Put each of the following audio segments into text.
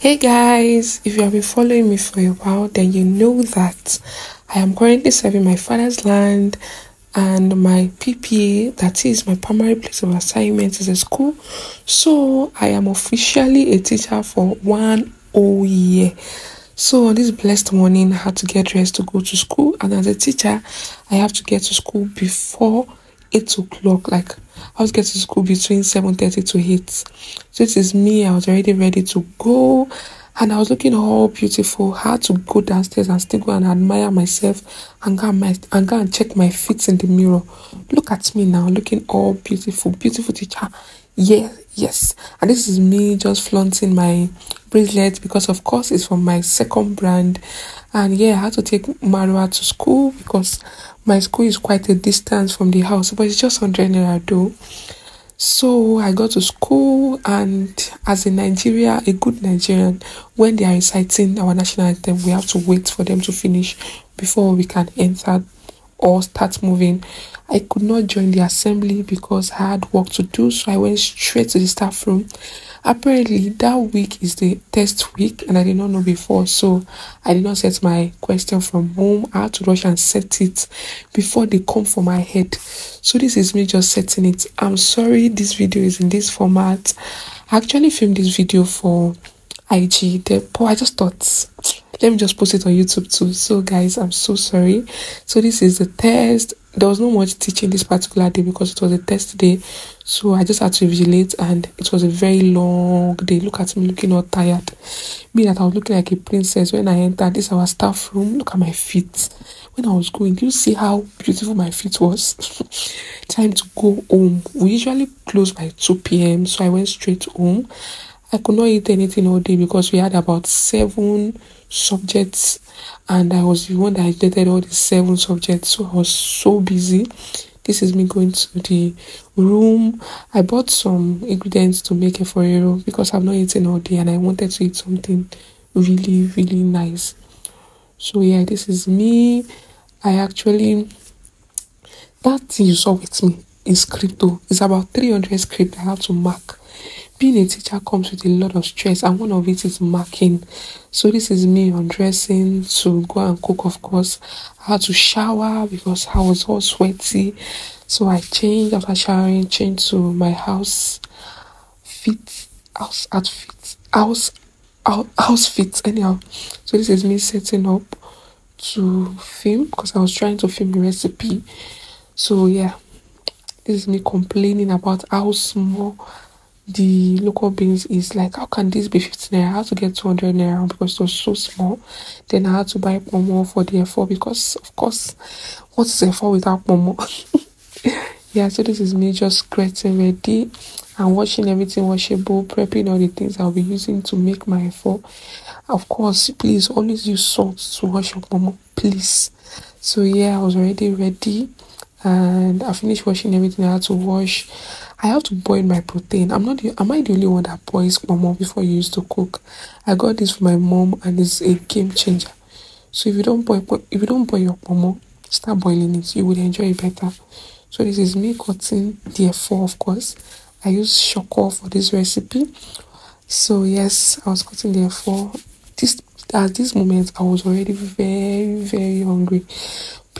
Hey guys, if you have been following me for a while, then you know that I am currently serving my father's land and my PPA, that is my primary place of assignment, is a school. So I am officially a teacher for one whole year. So on this blessed morning, I had to get dressed to go to school, and as a teacher, I have to get to school before eight o'clock. Like I was getting to school between seven thirty to eight. So this is me. I was already ready to go, and I was looking all beautiful. I had to go downstairs and still go and admire myself and go and, my, and go and check my feet in the mirror. Look at me now, looking all beautiful, beautiful teacher. Yeah, yes. And this is me just flaunting my bracelet because of course it's from my second brand. And yeah, I had to take Marwa to school because my school is quite a distance from the house, but it's just 100 naira though. So I got to school, and as a Nigeria, a good Nigerian, when they are reciting our national anthem, we have to wait for them to finish before we can enter or start moving. I could not join the assembly because I had work to do, so I went straight to the staff room. Apparently that week is the test week and i did not know before so i did not set my question from home. I had to rush and set it before they come for my head. So this is me just setting it. I'm sorry this video is in this format. I actually filmed this video for ig but i just thought let me just post it on youtube too. So guys i'm so sorry. So this is the test. There was not much teaching this particular day because it was a test day. So i just had to vigilate and it was a very long day. Look at me looking all tired. Me that i was looking like a princess when i entered this our staff room. Look at my feet. When i was going you see how beautiful my feet was? Time to go home. We usually close by 2 p.m so i went straight home i could not eat anything all day because we had about seven subjects and I was the one that dated all the seven subjects, so I was so busy. This is me going to the room. I bought some ingredients to make efo riro because I've not eaten all day and I wanted to eat something really, really nice. So yeah, this is me. I actually that thing you saw with me is crypto. It's about 300 script I have to mark being a teacher comes with a lot of stress and one of it is marking. So this is me undressing to go and cook of course. I had to shower because i was all sweaty. So i changed after showering changed to my house fit house outfit house house fit anyhow. So this is me setting up to film because i was trying to film the recipe. So yeah this is me complaining about how small the local beans is like how can this be 15 naira? I had to get 200 naira because it was so small. Then i had to buy more for the efo because of course what's efo without momo? Yeah so this is me just getting ready and washing everything washable prepping all the things i'll be using to make my efo of course please always use salt to wash your momo please. So yeah i was already ready and i finished washing everything i had to wash I have to boil my protein. I'm not the, am I the only one that boils mom before you used to cook? I got this from my mom and it's a game changer. So if you don't boil if you don't boil your momo, start boiling it. You will enjoy it better. So this is me cutting the efo of course. I use shoko for this recipe. So yes, I was cutting the efo. This at this moment I was already very very hungry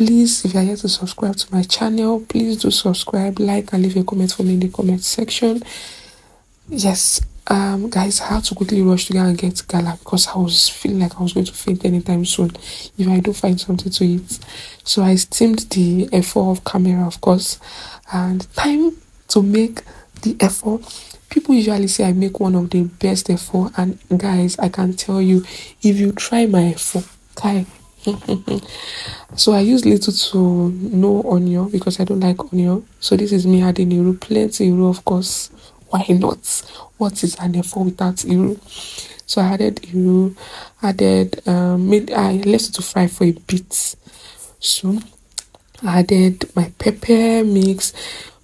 please if you're here to subscribe to my channel please do subscribe like and leave a comment for me in the comment section. Yes um guys i had to quickly rush to go and get gala because i was feeling like i was going to faint anytime soon. If i do find something to eat. So i steamed the efo of camera of course and time to make the efo people usually say i make one of the best efo and guys i can tell you if you try my efo kai so I use little to no onion because I don't like onion. So this is me adding iru, plenty iru, of course. Why not? What is an efo without iru? So I added iru, added um, made I left it to fry for a bit. So I added my pepper mix.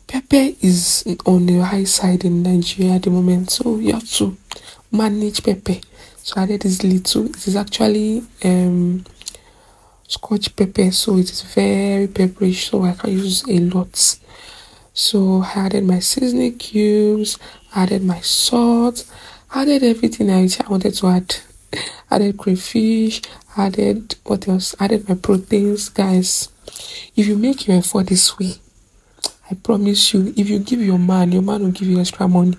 Pepper is on the high side in Nigeria at the moment, so you have to manage pepper. So I added this little. It is actually um scotch pepper so it is very pepperish so i can use a lot so i added my seasoning cubes added my salt added everything I wanted to add. Added crayfish, added what else? Added my proteins, guys. If you make your efo this way, I promise you, if you give your man, your man will give you extra money.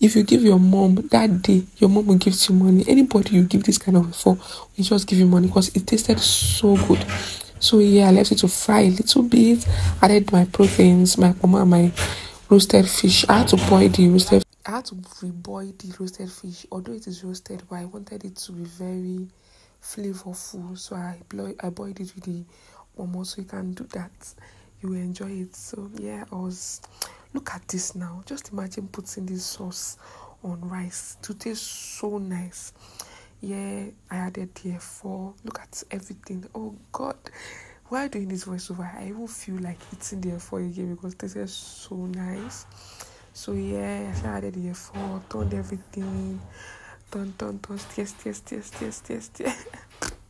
If you give your mom that day, your mom will give you money. Anybody you give this kind of efo will just give you money because it tasted so good. So yeah, I left it to fry a little bit. Added my proteins, my mama, my roasted fish. I had to boil the roasted. I had to reboil the roasted fish, although it is roasted, but I wanted it to be very flavorful. So I boiled, I boiled it with the mama, so you can do that you will enjoy it. So yeah, I was look at this now. Just imagine putting this sauce on rice to taste so nice. Yeah, I added the four. look at everything. Oh god. While doing this voiceover, I even feel like eating the for again because it tastes so nice. So yeah, I added the for, turned everything, turn, turn, turn, stir, stir, stir, stir, stir, stir.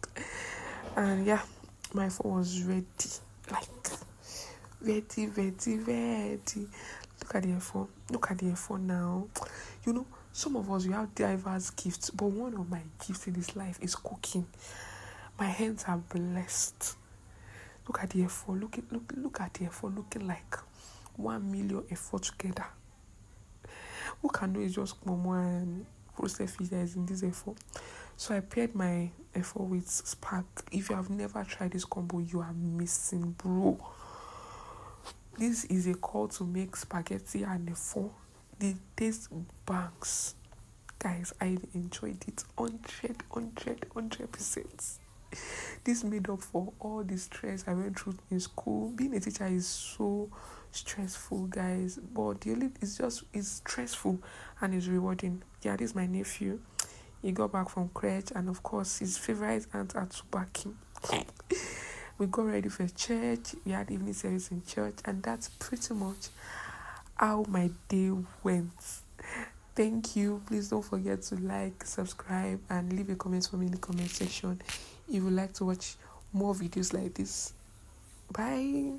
and yeah, my phone was ready. Ready, ready, ready. Look at the efo. Look at the efo now. You know, some of us we have diverse gifts, but one of my gifts in this life is cooking. My hands are blessed. Look at the efo. Look at look look at the efo looking like one million efo together. Who can know it's just Momo and roasted fish that is in this efo? So I paired my efo with Spark. If you have never tried this combo, you are missing, bro. This is a call to make spaghetti and a four. The taste banks. Guys, I enjoyed it 100, 100, 100%. This made up for all the stress I went through in school. Being a teacher is so stressful, guys. But the only it's just it's stressful and it's rewarding. Yeah, this is my nephew. He got back from crèche and of course his favorite aunt back him we got ready for church. We had evening service in church and that's pretty much how my day went. Thank you. Please don't forget to like subscribe and leave a comment for me in the comment section if you would like to watch more videos like this. Bye